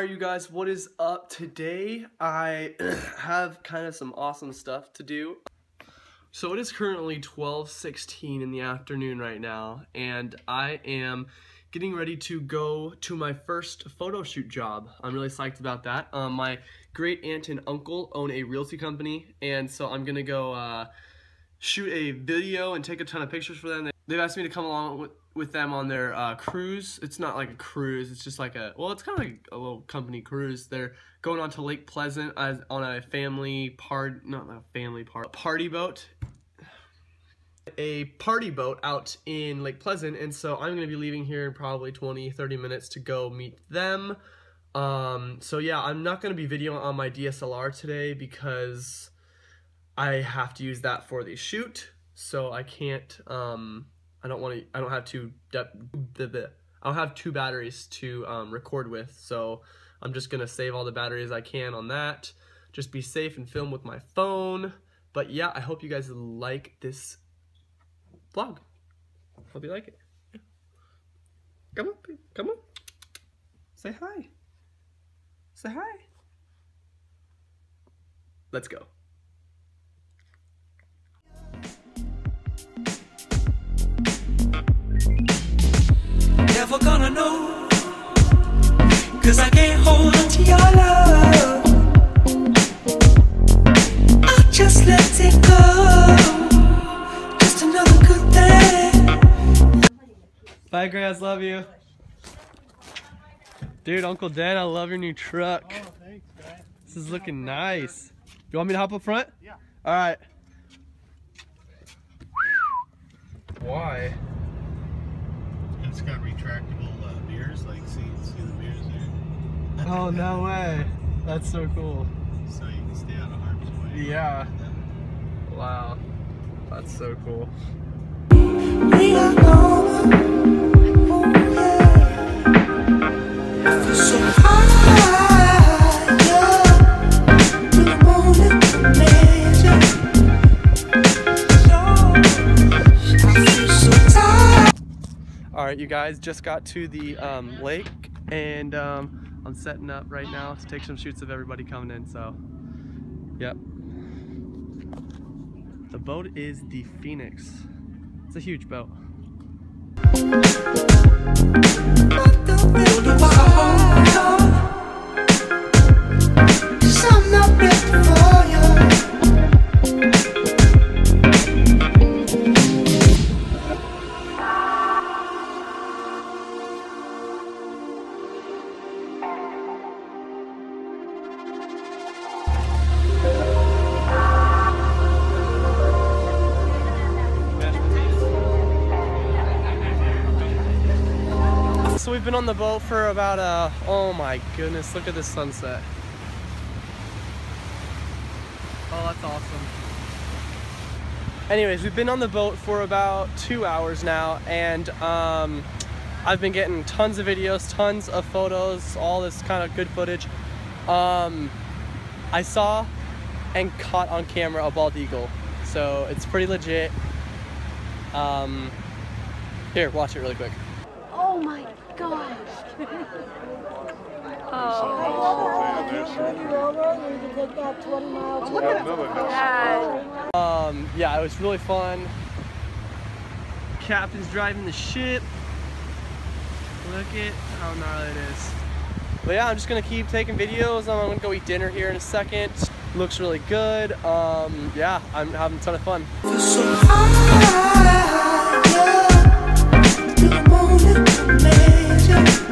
Alright you guys, what is up? Today I have kind of some awesome stuff to do. So it is currently 12:16 in the afternoon right now and I am getting ready to go to my first photo shoot job. I'm really psyched about that. Um, my great aunt and uncle own a realty company and so I'm gonna go uh, shoot a video and take a ton of pictures for them. They've asked me to come along with, with them on their uh, cruise. It's not like a cruise, it's just like a, well, it's kind of like a little company cruise. They're going on to Lake Pleasant as, on a family part, not a family part, party boat. A party boat out in Lake Pleasant, and so I'm going to be leaving here in probably 20, 30 minutes to go meet them. Um, so yeah, I'm not going to be videoing on my DSLR today because I have to use that for the shoot, so I can't, um, I don't want to. I don't have two. I don't have two batteries to um, record with, so I'm just gonna save all the batteries I can on that. Just be safe and film with my phone. But yeah, I hope you guys like this vlog. Hope you like it. Come on, come on. Say hi. Say hi. Let's go. Know. Cause I can't hold on to your love. I'll just let it go. Just another good thing. Bye, Graz. Love you. Dude, Uncle Dan, I love your new truck. Oh, thanks, guy. This is looking nice. You want me to hop up front? Yeah. All right. Why? It's got retractable uh, mirrors, like see, see the mirrors there? Oh, no way. That's so cool. So you can stay out of harm's way. Yeah. Wow. That's so cool. All right, you guys just got to the um, lake and um, I'm setting up right now to take some shoots of everybody coming in. So, yep. The boat is the Phoenix. It's a huge boat. We've been on the boat for about uh oh my goodness, look at this sunset. Oh, that's awesome. Anyways, we've been on the boat for about two hours now and um, I've been getting tons of videos, tons of photos, all this kind of good footage. Um, I saw and caught on camera a bald eagle, so it's pretty legit. Um, here, watch it really quick. Oh my gosh. Look at that. Um, yeah, it was really fun. Captain's driving the ship. Look at how gnarly it is. But yeah, I'm just gonna keep taking videos. I'm gonna go eat dinner here in a second. Looks really good. Um, yeah, I'm having a ton of fun. Feel